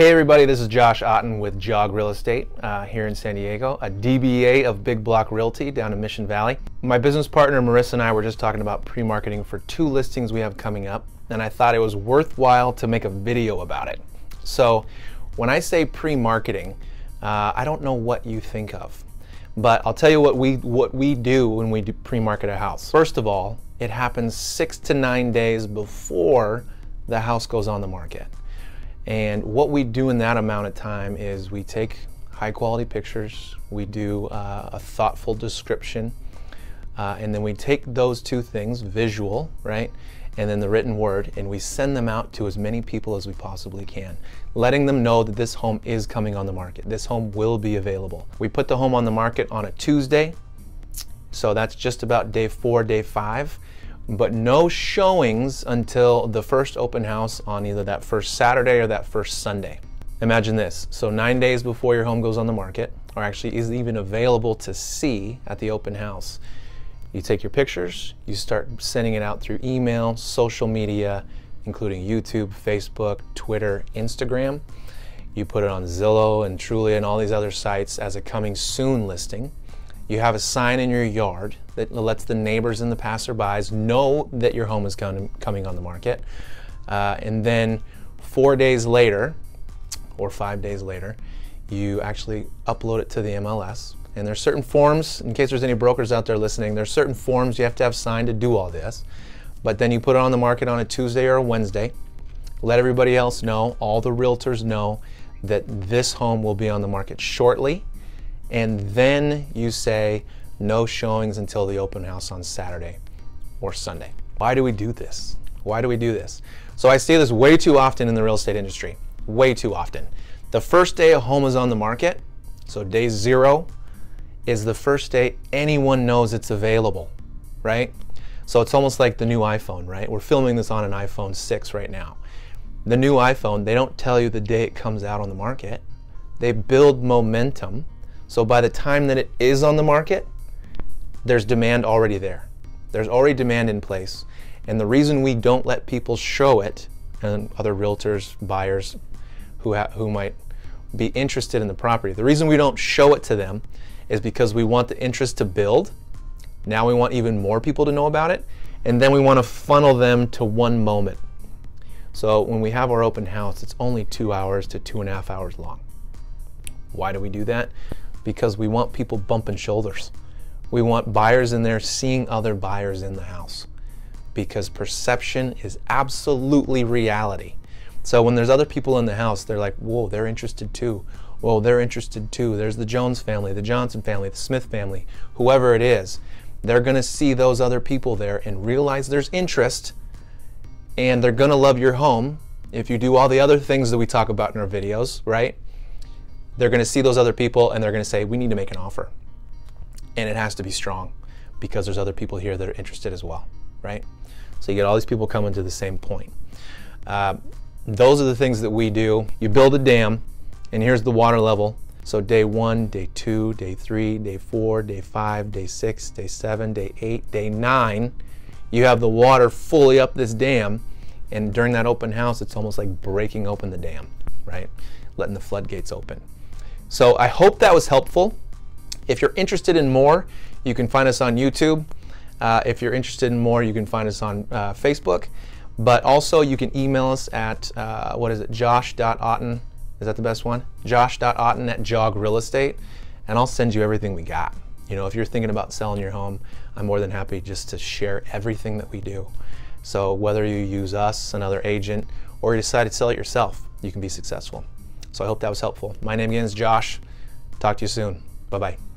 Hey everybody, this is Josh Otten with Jog Real Estate uh, here in San Diego, a DBA of Big Block Realty down in Mission Valley. My business partner Marissa and I were just talking about pre-marketing for two listings we have coming up, and I thought it was worthwhile to make a video about it. So when I say pre-marketing, uh, I don't know what you think of, but I'll tell you what we what we do when we pre-market a house. First of all, it happens six to nine days before the house goes on the market. And what we do in that amount of time is we take high quality pictures, we do uh, a thoughtful description, uh, and then we take those two things, visual, right, and then the written word, and we send them out to as many people as we possibly can, letting them know that this home is coming on the market. This home will be available. We put the home on the market on a Tuesday, so that's just about day four, day five but no showings until the first open house on either that first Saturday or that first Sunday. Imagine this, so nine days before your home goes on the market, or actually is even available to see at the open house, you take your pictures, you start sending it out through email, social media, including YouTube, Facebook, Twitter, Instagram. You put it on Zillow and Trulia and all these other sites as a coming soon listing. You have a sign in your yard that lets the neighbors and the passerbys know that your home is coming on the market. Uh, and then four days later, or five days later, you actually upload it to the MLS. And there's certain forms, in case there's any brokers out there listening, there's certain forms you have to have signed to do all this. But then you put it on the market on a Tuesday or a Wednesday. Let everybody else know, all the realtors know, that this home will be on the market shortly and then you say no showings until the open house on Saturday or Sunday. Why do we do this? Why do we do this? So I see this way too often in the real estate industry, way too often. The first day a home is on the market, so day zero, is the first day anyone knows it's available, right? So it's almost like the new iPhone, right? We're filming this on an iPhone 6 right now. The new iPhone, they don't tell you the day it comes out on the market. They build momentum so by the time that it is on the market, there's demand already there. There's already demand in place. And the reason we don't let people show it, and other realtors, buyers who, who might be interested in the property, the reason we don't show it to them is because we want the interest to build. Now we want even more people to know about it. And then we want to funnel them to one moment. So when we have our open house, it's only two hours to two and a half hours long. Why do we do that? Because we want people bumping shoulders. We want buyers in there seeing other buyers in the house because perception is absolutely reality. So when there's other people in the house, they're like, whoa, they're interested too. Whoa, they're interested too. There's the Jones family, the Johnson family, the Smith family, whoever it is. They're going to see those other people there and realize there's interest and they're going to love your home if you do all the other things that we talk about in our videos, right? They're going to see those other people and they're going to say, we need to make an offer. And it has to be strong because there's other people here that are interested as well, right? So you get all these people coming to the same point. Uh, those are the things that we do. You build a dam, and here's the water level. So day one, day two, day three, day four, day five, day six, day seven, day eight, day nine, you have the water fully up this dam, and during that open house, it's almost like breaking open the dam, right? Letting the floodgates open. So I hope that was helpful. If you're interested in more, you can find us on YouTube. Uh, if you're interested in more, you can find us on uh, Facebook. But also, you can email us at, uh, what is it, josh.otten, is that the best one? josh.otten at jog real estate, and I'll send you everything we got. You know, if you're thinking about selling your home, I'm more than happy just to share everything that we do. So whether you use us, another agent, or you decide to sell it yourself, you can be successful. So I hope that was helpful. My name again is Josh. Talk to you soon. Bye-bye.